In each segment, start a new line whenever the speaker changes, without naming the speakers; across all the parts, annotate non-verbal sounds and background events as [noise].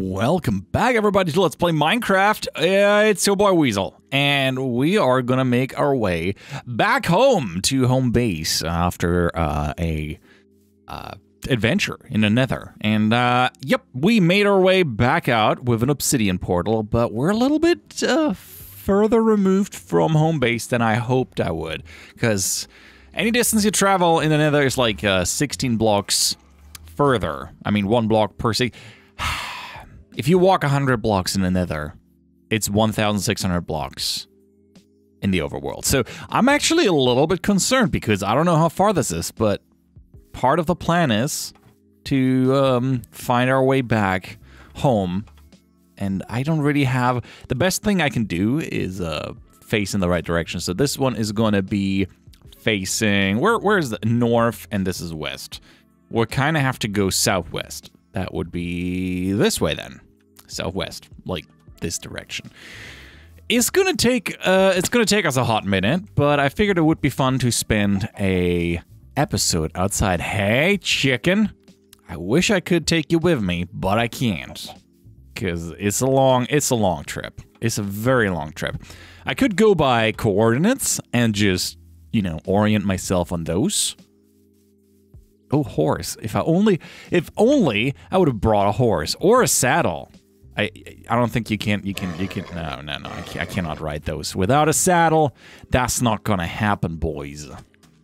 Welcome back, everybody, to Let's Play Minecraft. Uh, it's your boy Weasel, and we are gonna make our way back home to home base after uh, a uh, adventure in the Nether. And uh, yep, we made our way back out with an obsidian portal, but we're a little bit uh, further removed from home base than I hoped I would, because any distance you travel in the Nether is like uh, 16 blocks further. I mean, one block per se. [sighs] If you walk 100 blocks in the nether, it's 1,600 blocks in the overworld. So I'm actually a little bit concerned because I don't know how far this is, but part of the plan is to um, find our way back home. And I don't really have... The best thing I can do is uh, face in the right direction. So this one is going to be facing... Where, where is the north and this is west? We'll kind of have to go southwest. That would be this way then southwest, like this direction. It's gonna take uh, it's gonna take us a hot minute, but I figured it would be fun to spend a episode outside. Hey, chicken! I wish I could take you with me, but I can't, because it's a long it's a long trip. It's a very long trip. I could go by coordinates and just you know orient myself on those. Oh, horse! If I only if only I would have brought a horse or a saddle. I I don't think you can you can you can no no no I, I cannot ride those without a saddle. That's not gonna happen, boys.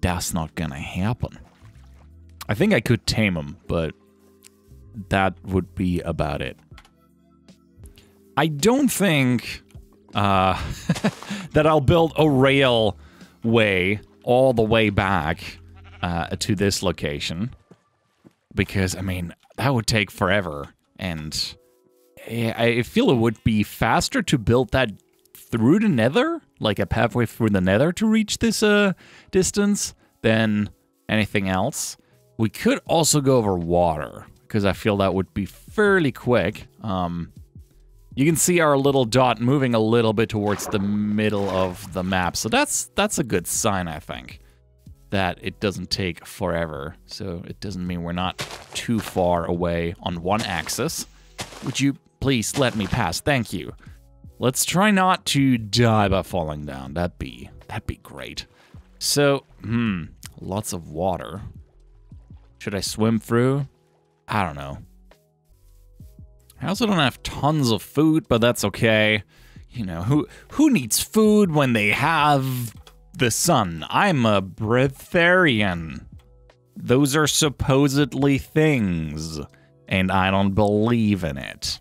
That's not gonna happen. I think I could tame them, but that would be about it. I don't think uh, [laughs] that I'll build a railway all the way back uh, to this location because I mean that would take forever and I feel it would be faster to build that through the nether, like a pathway through the nether to reach this uh, distance than anything else. We could also go over water, because I feel that would be fairly quick. Um, you can see our little dot moving a little bit towards the middle of the map, so that's that's a good sign, I think, that it doesn't take forever. So it doesn't mean we're not too far away on one axis. Would you Please let me pass. Thank you. Let's try not to die by falling down. That'd be that'd be great. So, hmm, lots of water. Should I swim through? I don't know. I also don't have tons of food, but that's okay. You know, who who needs food when they have the sun? I'm a breatharian. Those are supposedly things, and I don't believe in it.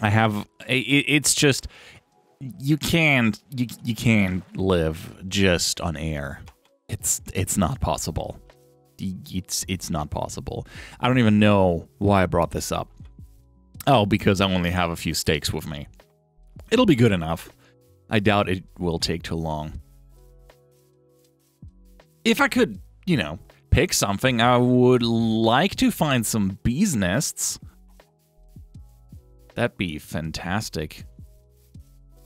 I have. It, it's just you can't you you can't live just on air. It's it's not possible. It's it's not possible. I don't even know why I brought this up. Oh, because I only have a few steaks with me. It'll be good enough. I doubt it will take too long. If I could, you know, pick something, I would like to find some bees nests. That'd be fantastic.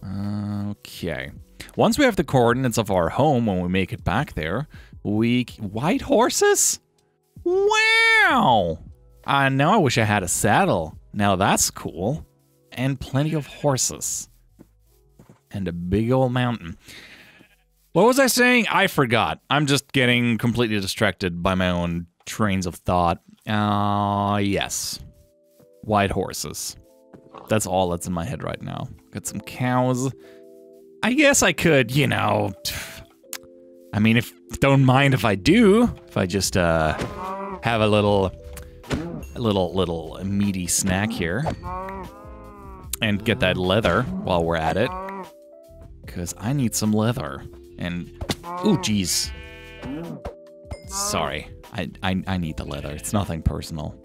Okay. Once we have the coordinates of our home when we make it back there, we... White horses? Wow! Uh, now I wish I had a saddle. Now that's cool. And plenty of horses. And a big old mountain. What was I saying? I forgot. I'm just getting completely distracted by my own trains of thought. Uh, yes. White horses. That's all that's in my head right now. Got some cows. I guess I could, you know. I mean, if don't mind if I do, if I just uh, have a little, a little, little meaty snack here, and get that leather while we're at it, because I need some leather. And oh, geez, sorry, I, I I need the leather. It's nothing personal.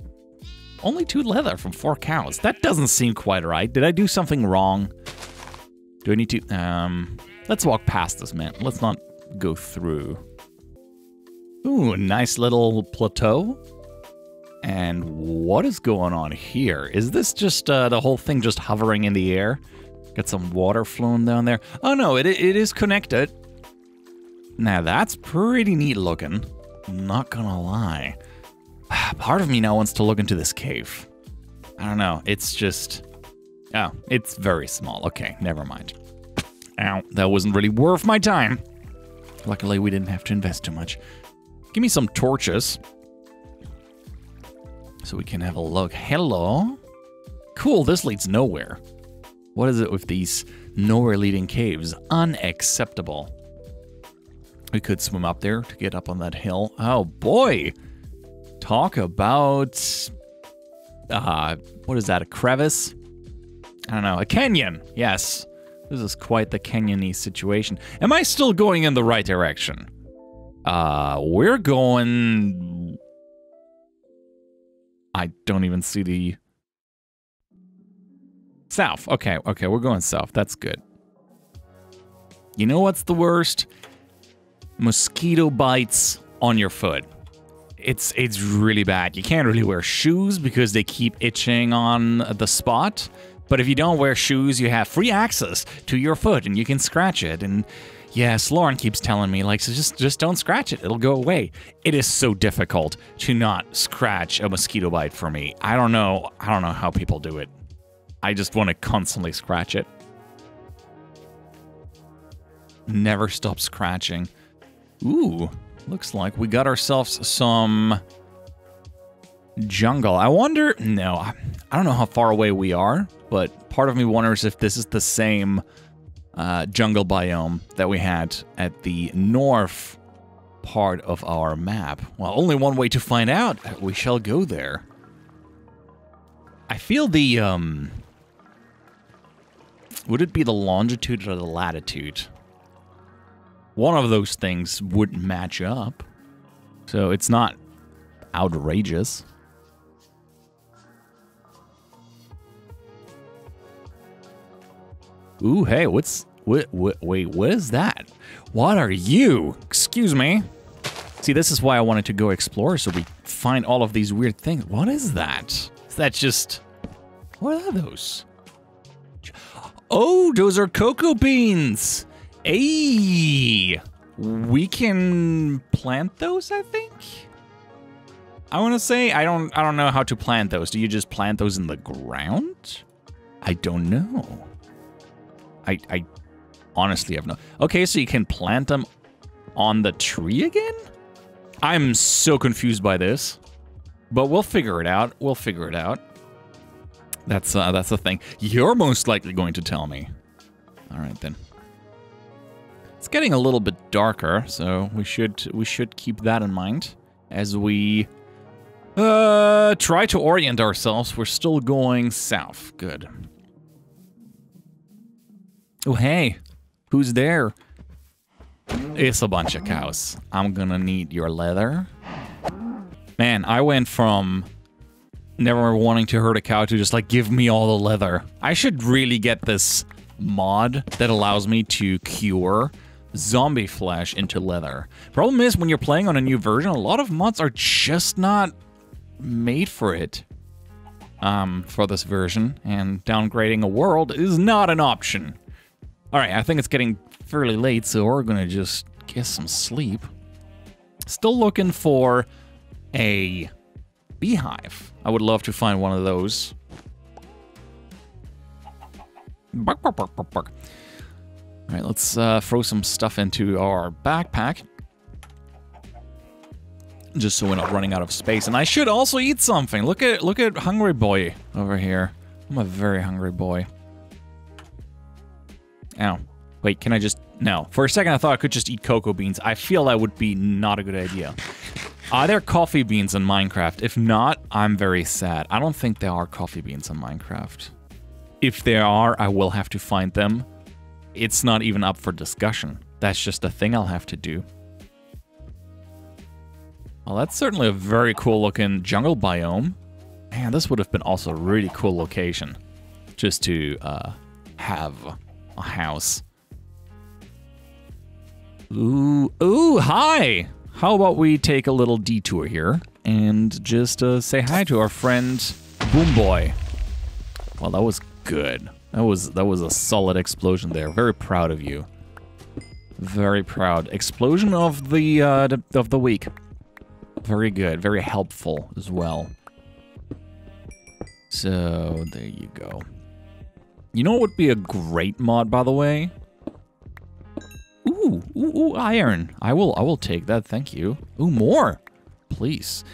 Only two leather from four cows. That doesn't seem quite right. Did I do something wrong? Do I need to... Um, let's walk past this, man. Let's not go through. Ooh, nice little plateau. And what is going on here? Is this just uh, the whole thing just hovering in the air? Got some water flowing down there. Oh no, it, it is connected. Now that's pretty neat looking. Not gonna lie. [sighs] Part of me now wants to look into this cave. I don't know. It's just. Oh, it's very small. Okay, never mind. Ow, that wasn't really worth my time. Luckily, we didn't have to invest too much. Give me some torches. So we can have a look. Hello. Cool, this leads nowhere. What is it with these nowhere leading caves? Unacceptable. We could swim up there to get up on that hill. Oh boy. Talk about uh what is that, a crevice? I don't know, a canyon. Yes. This is quite the canyony situation. Am I still going in the right direction? Uh we're going I don't even see the south. Okay, okay, we're going south. That's good. You know what's the worst? Mosquito bites on your foot. It's it's really bad. You can't really wear shoes because they keep itching on the spot. But if you don't wear shoes, you have free access to your foot and you can scratch it. And yes, Lauren keeps telling me like so just just don't scratch it. It'll go away. It is so difficult to not scratch a mosquito bite for me. I don't know. I don't know how people do it. I just want to constantly scratch it. Never stop scratching. Ooh, looks like we got ourselves some jungle. I wonder, no, I don't know how far away we are, but part of me wonders if this is the same uh, jungle biome that we had at the north part of our map. Well, only one way to find out. We shall go there. I feel the, um... Would it be the longitude or the latitude? One of those things wouldn't match up. So it's not outrageous. Ooh, hey, what's... What, what, wait, what is that? What are you? Excuse me. See, this is why I wanted to go explore, so we find all of these weird things. What is that? Is that just... What are those? Oh, those are cocoa beans! Hey! We can plant those, I think? I want to say I don't I don't know how to plant those. Do you just plant those in the ground? I don't know. I I honestly have no. Okay, so you can plant them on the tree again? I'm so confused by this. But we'll figure it out. We'll figure it out. That's uh, that's the thing. You're most likely going to tell me. All right then. It's getting a little bit darker, so we should we should keep that in mind as we uh try to orient ourselves. We're still going south. Good. Oh hey, who's there? It's a bunch of cows. I'm gonna need your leather. Man, I went from never wanting to hurt a cow to just like give me all the leather. I should really get this mod that allows me to cure zombie flesh into leather. Problem is when you're playing on a new version, a lot of mods are just not made for it. Um, for this version, and downgrading a world is not an option. Alright, I think it's getting fairly late, so we're gonna just get some sleep. Still looking for a beehive. I would love to find one of those. All right, let's uh, throw some stuff into our backpack. Just so we're not running out of space. And I should also eat something. Look at look at hungry boy over here. I'm a very hungry boy. Ow. Wait, can I just... No. For a second, I thought I could just eat cocoa beans. I feel that would be not a good idea. Are there coffee beans in Minecraft? If not, I'm very sad. I don't think there are coffee beans in Minecraft. If there are, I will have to find them. It's not even up for discussion. That's just a thing I'll have to do. Well, that's certainly a very cool looking jungle biome. Man, this would have been also a really cool location. Just to uh, have a house. Ooh, ooh, hi! How about we take a little detour here and just uh, say hi to our friend Boomboy. Well, that was good. That was that was a solid explosion there. Very proud of you. Very proud. Explosion of the uh, of the week. Very good. Very helpful as well. So there you go. You know what would be a great mod, by the way? Ooh, ooh, ooh, iron. I will, I will take that. Thank you. Ooh, more, please.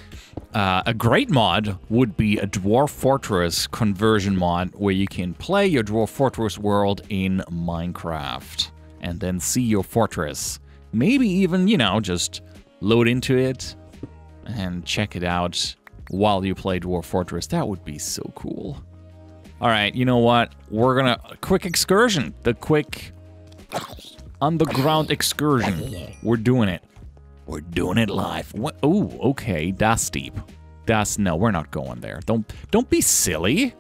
Uh, a great mod would be a Dwarf Fortress conversion mod where you can play your Dwarf Fortress world in Minecraft and then see your fortress. Maybe even, you know, just load into it and check it out while you play Dwarf Fortress. That would be so cool. All right, you know what? We're gonna quick excursion. The quick underground excursion. We're doing it. We're doing it live. What? Oh, okay. That's steep. That's no. We're not going there. Don't don't be silly.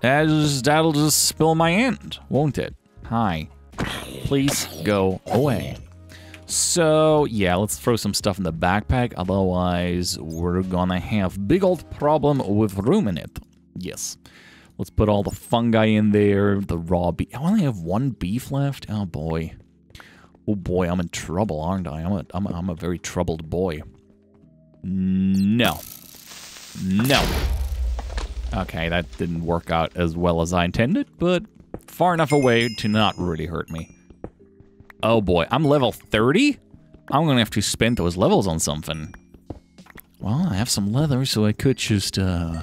That'll just spill my end, won't it? Hi. Please go away. So, yeah, let's throw some stuff in the backpack, otherwise we're gonna have big old problem with room in it. Yes. Let's put all the fungi in there, the raw beef. I only have one beef left? Oh, boy. Oh, boy, I'm in trouble, aren't I? I'm a, I'm a, I'm a very troubled boy. No. No. Okay, that didn't work out as well as I intended, but far enough away to not really hurt me. Oh boy, I'm level 30? I'm gonna have to spend those levels on something. Well, I have some leather, so I could just, uh,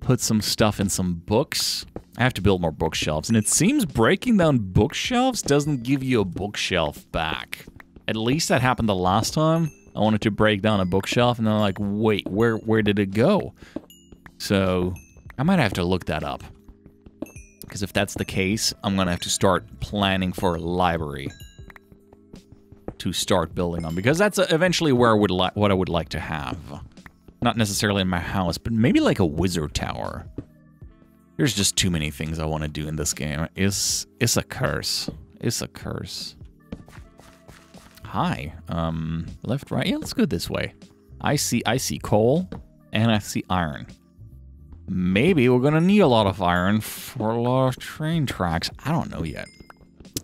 put some stuff in some books. I have to build more bookshelves, and it seems breaking down bookshelves doesn't give you a bookshelf back. At least that happened the last time. I wanted to break down a bookshelf, and then I'm like, wait, where, where did it go? So, I might have to look that up. Because if that's the case, I'm going to have to start planning for a library to start building on. Because that's uh, eventually where I would what I would like to have. Not necessarily in my house, but maybe like a wizard tower. There's just too many things I want to do in this game. It's, it's a curse. It's a curse. Hi. Um, left, right? Yeah, let's go this way. I see, I see coal, and I see iron. Maybe we're gonna need a lot of iron for a lot of train tracks. I don't know yet.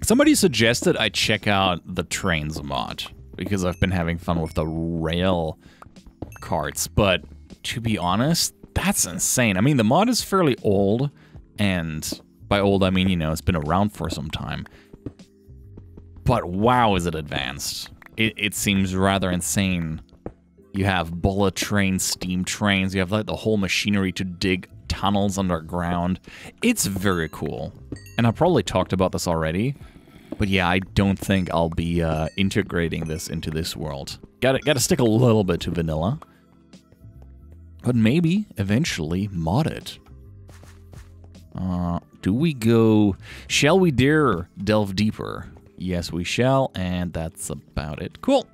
Somebody suggested I check out the trains mod because I've been having fun with the rail carts, but to be honest, that's insane. I mean, the mod is fairly old, and by old I mean, you know, it's been around for some time. But wow, is it advanced. It, it seems rather insane you have bullet trains, steam trains. You have like the whole machinery to dig tunnels underground. It's very cool. And I probably talked about this already. But yeah, I don't think I'll be uh, integrating this into this world. Gotta, gotta stick a little bit to vanilla. But maybe, eventually, mod it. Uh, do we go... Shall we dare delve deeper? Yes, we shall, and that's about it. Cool.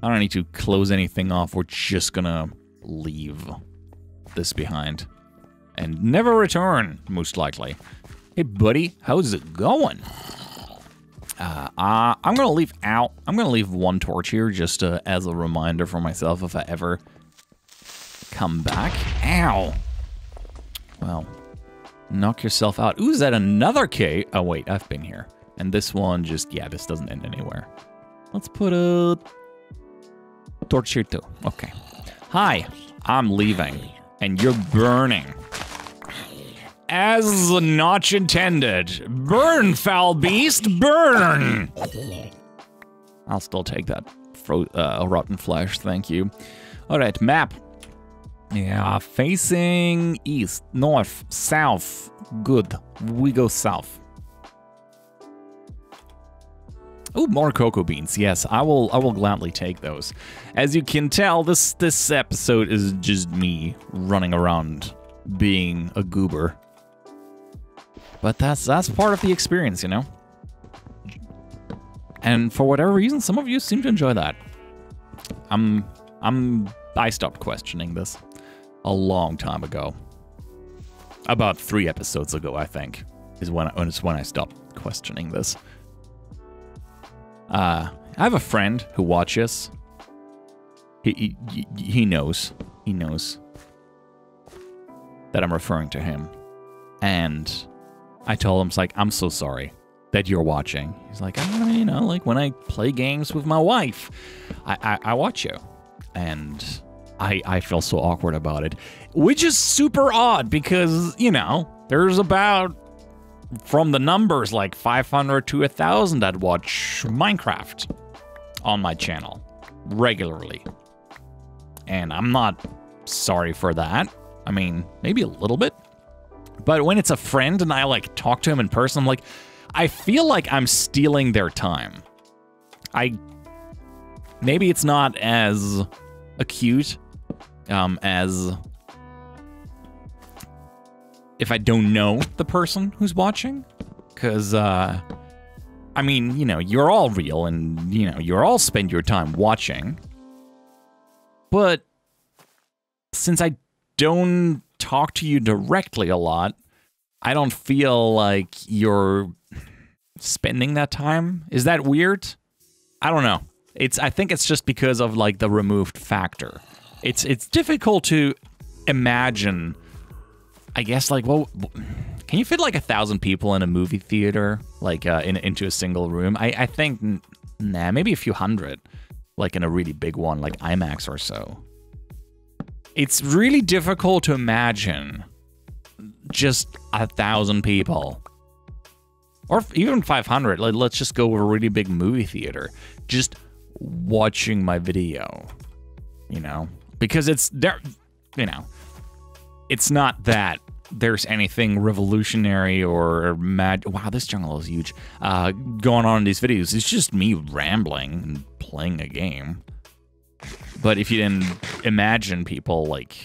I don't need to close anything off. We're just gonna leave this behind. And never return, most likely. Hey, buddy, how's it going? Uh, uh, I'm gonna leave out, I'm gonna leave one torch here just uh, as a reminder for myself if I ever come back. Ow! Well, knock yourself out. Ooh, is that another K? Oh, wait, I've been here. And this one just, yeah, this doesn't end anywhere. Let's put a Torture too. Okay. Hi, I'm leaving, and you're burning. As not intended. Burn, foul beast, burn! I'll still take that uh, rotten flesh, thank you. All right, map. Yeah, facing east, north, south. Good. We go south. Oh, more cocoa beans. Yes, I will. I will gladly take those. As you can tell, this this episode is just me running around being a goober. But that's that's part of the experience, you know. And for whatever reason, some of you seem to enjoy that. I'm I'm I stopped questioning this a long time ago. About three episodes ago, I think, is when I, is when I stopped questioning this. Uh, I have a friend who watches. He, he, he knows. He knows that I'm referring to him. And I told him, it's like, I'm so sorry that you're watching. He's like, I you know, like when I play games with my wife, I, I, I watch you. And I, I feel so awkward about it. Which is super odd because, you know, there's about, from the numbers, like 500 to 1,000 that watch Minecraft on my channel regularly. And I'm not sorry for that. I mean, maybe a little bit. But when it's a friend and I like talk to him in person, I'm like, I feel like I'm stealing their time. I maybe it's not as acute um, as if I don't know the person who's watching, because uh, I mean, you know, you're all real and you know you're all spend your time watching, but since I don't talk to you directly a lot, I don't feel like you're spending that time. Is that weird? I don't know. It's I think it's just because of like the removed factor. It's it's difficult to imagine. I guess like well, can you fit like a thousand people in a movie theater like uh, in into a single room? I I think nah, maybe a few hundred, like in a really big one like IMAX or so. It's really difficult to imagine just a thousand people or even 500 like, let's just go to a really big movie theater just watching my video you know because it's there you know it's not that there's anything revolutionary or mad wow this jungle is huge uh, going on in these videos. It's just me rambling and playing a game. But if you didn't imagine people like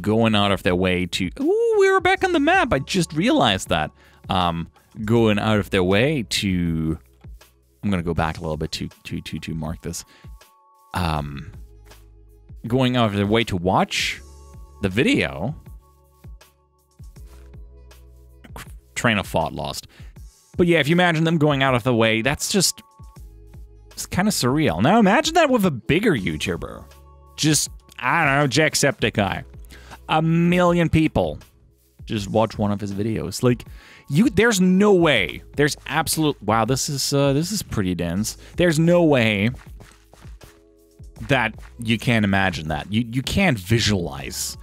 going out of their way to ooh we were back on the map. I just realized that um going out of their way to I'm gonna go back a little bit to to to to mark this. Um, going out of their way to watch the video. Train of thought lost. But yeah, if you imagine them going out of the way, that's just it's kind of surreal. Now imagine that with a bigger YouTuber. Just I don't know, Jacksepticeye. A million people just watch one of his videos. Like you there's no way. There's absolute wow, this is uh, this is pretty dense. There's no way that you can't imagine that. You you can't visualize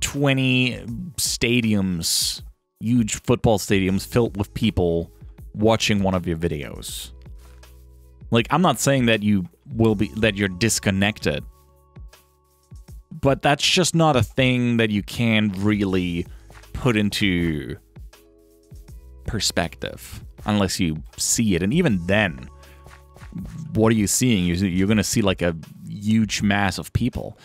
20 stadiums, huge football stadiums filled with people watching one of your videos. Like I'm not saying that you will be that you're disconnected. But that's just not a thing that you can really put into perspective unless you see it. And even then, what are you seeing? You're going to see like a huge mass of people.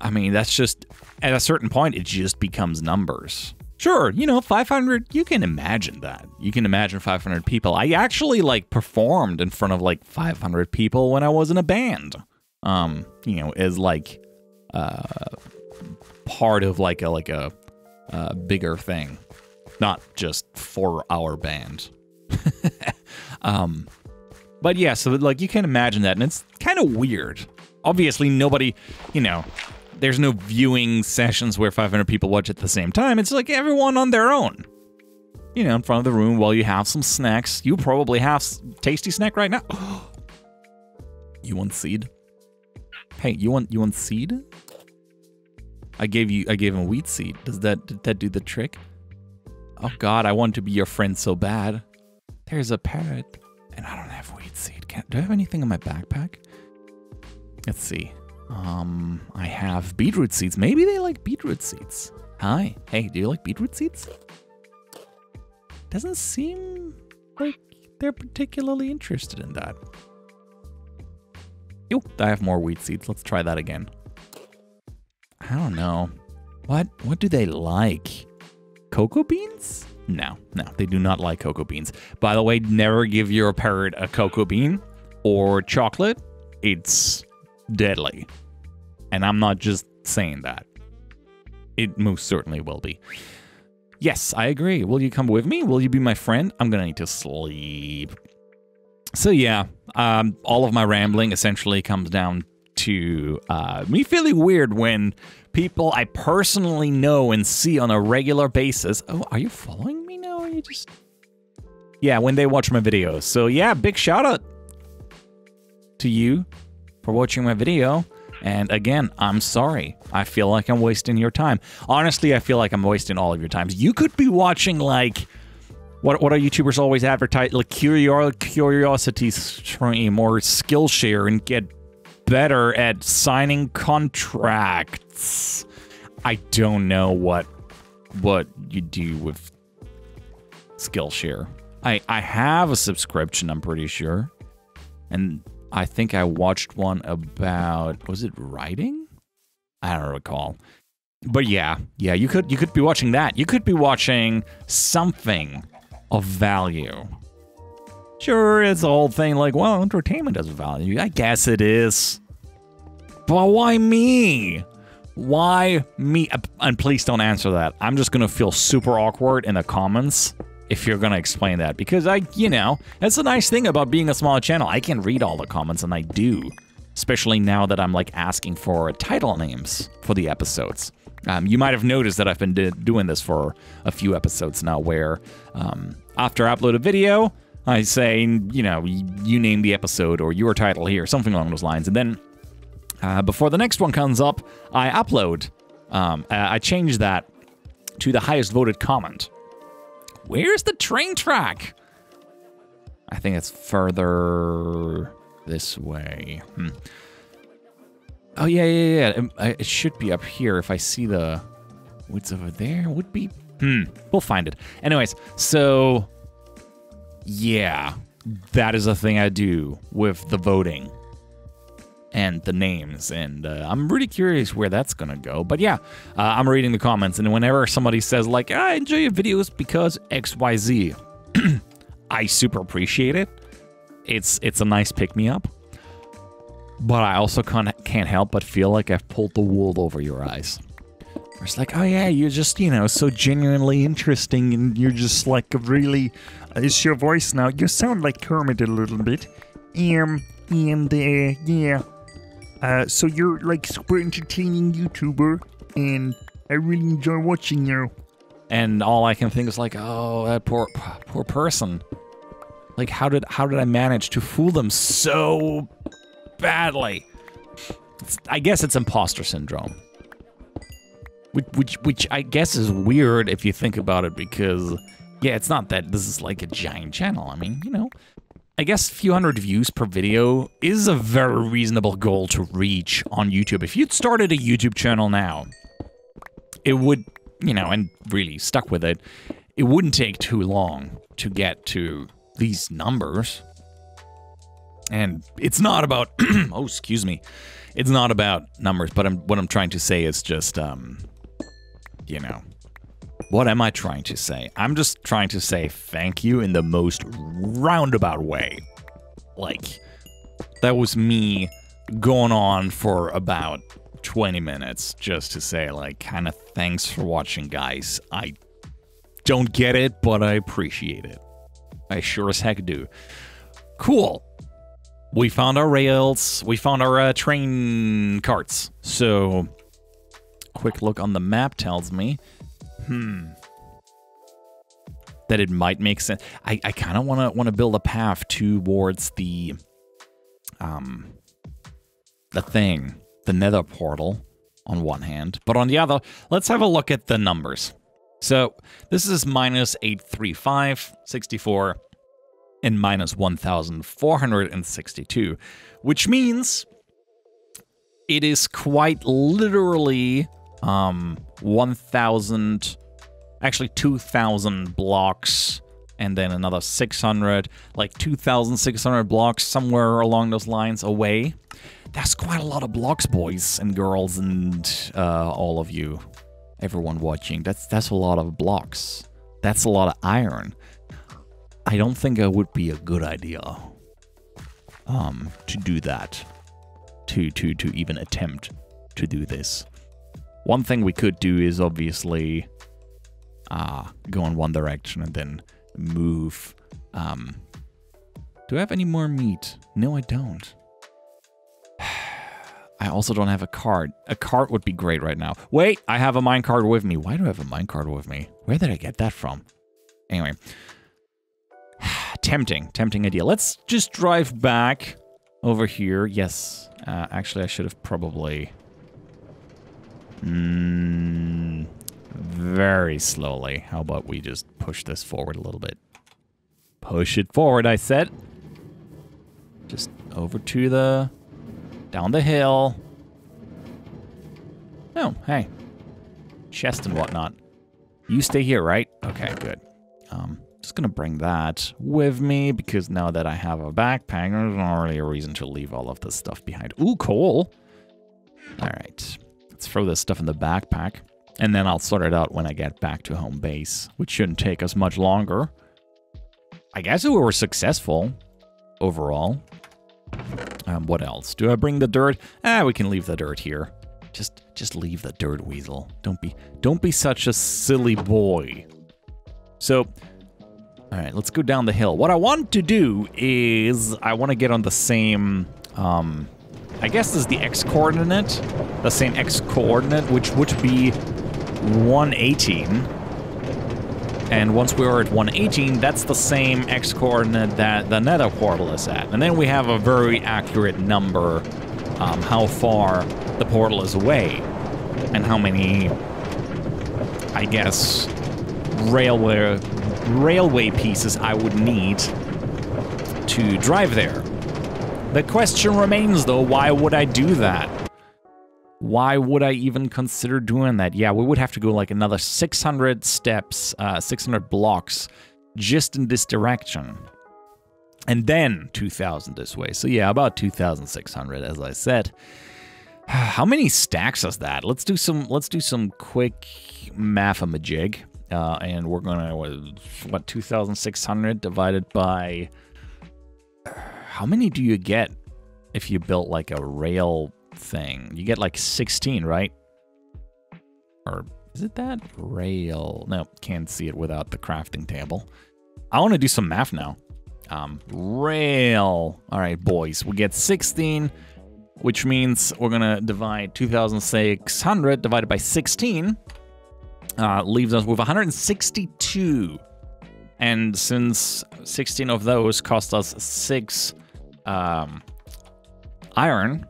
I mean, that's just at a certain point, it just becomes numbers. Sure, you know, 500, you can imagine that. You can imagine 500 people. I actually like performed in front of like 500 people when I was in a band. Um, you know, as like uh part of like a like a bigger thing, not just for our band. [laughs] um, but yeah, so like you can't imagine that, and it's kind of weird. Obviously, nobody, you know, there's no viewing sessions where 500 people watch at the same time. It's like everyone on their own. You know, in front of the room while you have some snacks. You probably have tasty snack right now. [gasps] you want seed? Hey, you want you want seed? I gave you I gave him wheat seed. Does that did that do the trick? Oh god, I want to be your friend so bad. There's a parrot. And I don't have wheat seed. Can, do I have anything in my backpack? Let's see. Um, I have beetroot seeds. Maybe they like beetroot seeds. Hi. Hey, do you like beetroot seeds? Doesn't seem like they're particularly interested in that. Yo, I have more wheat seeds. Let's try that again. I don't know. What what do they like? Cocoa beans? No, no, they do not like cocoa beans. By the way, never give your parrot a cocoa bean or chocolate. It's deadly. And I'm not just saying that. It most certainly will be. Yes, I agree. Will you come with me? Will you be my friend? I'm gonna need to sleep. So yeah, um, all of my rambling essentially comes down to uh, me feeling weird when people I personally know and see on a regular basis. Oh, are you following me now? Are you just. Yeah, when they watch my videos. So, yeah, big shout out to you for watching my video. And again, I'm sorry. I feel like I'm wasting your time. Honestly, I feel like I'm wasting all of your time. You could be watching like what what are YouTubers always advertise like curiosity stream or Skillshare and get better at signing contracts. I don't know what what you do with Skillshare. I I have a subscription, I'm pretty sure. And I think I watched one about was it writing? I don't recall. But yeah, yeah, you could you could be watching that. You could be watching something of value. Sure, it's the whole thing like, well, entertainment has value. I guess it is. But why me? Why me? And please don't answer that. I'm just gonna feel super awkward in the comments if you're gonna explain that because I, you know, that's a nice thing about being a small channel. I can read all the comments and I do, especially now that I'm like asking for title names for the episodes. Um, you might have noticed that I've been doing this for a few episodes now, where um, after I upload a video, I say, you know, you name the episode or your title here, something along those lines, and then uh, before the next one comes up, I upload. Um, I change that to the highest voted comment. Where's the train track? I think it's further this way. Hmm. Oh, yeah, yeah, yeah. It, uh, it, should be up here if I see the... What's over there? Would be... Hmm. We'll find it. Anyways, so... Yeah. That is a thing I do with the voting and the names. And uh, I'm really curious where that's going to go. But yeah, uh, I'm reading the comments. And whenever somebody says, like, I enjoy your videos because XYZ, [clears throat] I super appreciate it. It's, it's a nice pick me up. But I also can't, can't help but feel like I've pulled the wool over your eyes. It's like, oh yeah, you're just, you know, so genuinely interesting and you're just like really. It's your voice now. You sound like Kermit a little bit. Um, and uh, yeah, uh, so you're like super entertaining YouTuber, and I really enjoy watching you. And all I can think is like, oh, that poor, poor person. Like, how did how did I manage to fool them so badly? It's, I guess it's imposter syndrome. Which, which, which I guess is weird if you think about it, because yeah, it's not that this is like a giant channel. I mean, you know, I guess a few hundred views per video is a very reasonable goal to reach on YouTube. If you'd started a YouTube channel now, it would, you know, and really stuck with it, it wouldn't take too long to get to these numbers. And it's not about, [clears throat] oh, excuse me, it's not about numbers, but I'm, what I'm trying to say is just, um, you know, what am I trying to say? I'm just trying to say thank you in the most roundabout way. Like, that was me going on for about 20 minutes just to say, like, kind of thanks for watching, guys. I don't get it, but I appreciate it. I sure as heck do. Cool. We found our rails. We found our uh, train carts. So, quick look on the map tells me Hmm. That it might make sense. I, I kind of want to want to build a path towards the um the thing, the Nether portal on one hand, but on the other, let's have a look at the numbers. So this is minus 835, 64, and minus 1,462, which means it is quite literally um, 1,000, actually 2,000 blocks, and then another 600, like 2,600 blocks somewhere along those lines away. That's quite a lot of blocks, boys and girls, and uh, all of you, everyone watching. That's that's a lot of blocks. That's a lot of iron. I don't think it would be a good idea um, to do that, to to to even attempt to do this. One thing we could do is obviously uh, go in one direction and then move. Um, do I have any more meat? No, I don't. [sighs] I also don't have a cart. A cart would be great right now. Wait, I have a minecart with me. Why do I have a minecart with me? Where did I get that from? Anyway. [sighs] tempting, tempting idea. Let's just drive back over here. Yes. Uh, actually, I should have probably... Mm, very slowly. How about we just push this forward a little bit? Push it forward, I said. Just over to the... Down the hill. Oh, hey. Chest and whatnot. You stay here, right? Okay, good. Um, just gonna bring that with me because now that I have a backpack, there's not really a reason to leave all of this stuff behind. Ooh, coal. All right, let's throw this stuff in the backpack. And then I'll sort it out when I get back to home base, which shouldn't take us much longer. I guess we were successful overall. Um, what else? Do I bring the dirt? Ah, we can leave the dirt here. Just just leave the dirt, Weasel. Don't be don't be such a silly boy. So, all right, let's go down the hill. What I want to do is I want to get on the same um I guess this is the x coordinate, the same x coordinate which would be 118. And once we are at 118, that's the same x coordinate that the nether portal is at. And then we have a very accurate number um, how far the portal is away and how many, I guess, railway railway pieces I would need to drive there. The question remains though, why would I do that? Why would I even consider doing that? Yeah, we would have to go like another 600 steps, uh, 600 blocks just in this direction. And then 2,000 this way. So yeah, about 2,600 as I said. [sighs] How many stacks is that? Let's do some. Let's do some quick math-a-majig, uh, and we're gonna what 2,600 divided by. How many do you get if you built like a rail thing? You get like 16, right? Or is it that rail? No, can't see it without the crafting table. I want to do some math now. Um, rail. All right, boys, we get 16 which means we're gonna divide 2,600 divided by 16, uh, leaves us with 162. And since 16 of those cost us six um, iron,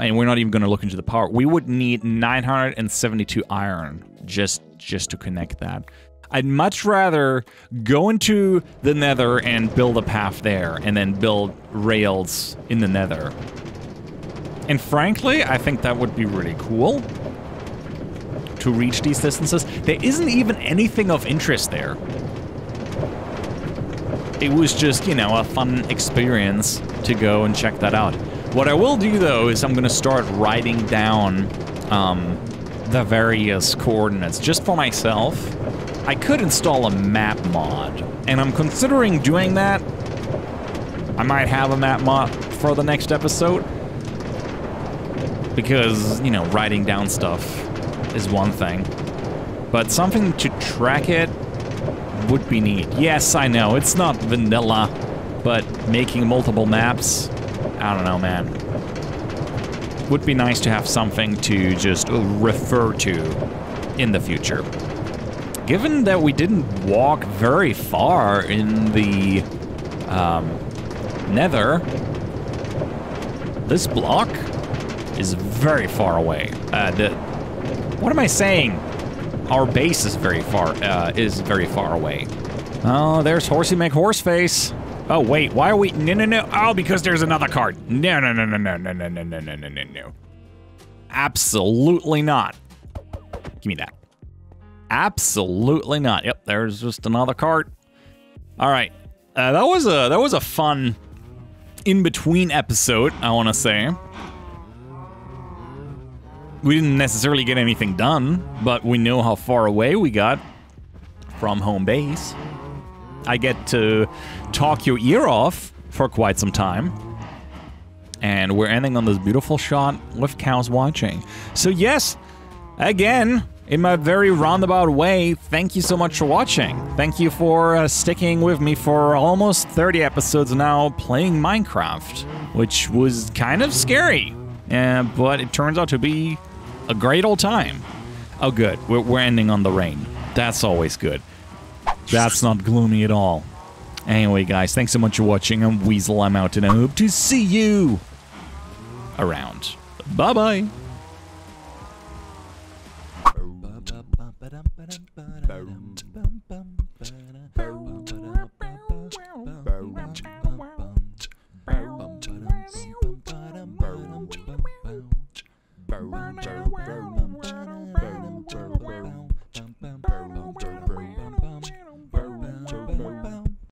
and we're not even going to look into the power, we would need 972 iron just just to connect that. I'd much rather go into the nether and build a path there and then build rails in the nether. And frankly, I think that would be really cool to reach these distances. There isn't even anything of interest there. It was just, you know, a fun experience to go and check that out. What I will do, though, is I'm going to start writing down um, the various coordinates just for myself I could install a map mod, and I'm considering doing that. I might have a map mod for the next episode. Because, you know, writing down stuff is one thing. But something to track it would be neat. Yes, I know, it's not vanilla, but making multiple maps, I don't know, man. Would be nice to have something to just refer to in the future given that we didn't walk very far in the um, nether, this block is very far away. Uh, the, what am I saying? Our base is very far, uh, is very far away. Oh, there's Horsey McHorseface. Oh, wait, why are we, no, no, no, oh, because there's another card. No, no, no, no, no, no, no, no, no, no, no, no, no. Absolutely not. Give me that. Absolutely not. Yep, there's just another cart. All right, uh, that was a that was a fun in between episode. I want to say we didn't necessarily get anything done, but we know how far away we got from home base. I get to talk your ear off for quite some time. And we're ending on this beautiful shot with cows watching. So yes, again, in my very roundabout way, thank you so much for watching. Thank you for uh, sticking with me for almost 30 episodes now playing Minecraft, which was kind of scary, uh, but it turns out to be a great old time. Oh, good. We're, we're ending on the rain. That's always good. That's not gloomy at all. Anyway, guys, thanks so much for watching. I'm Weasel. I'm out, and I hope to see you around. Bye bye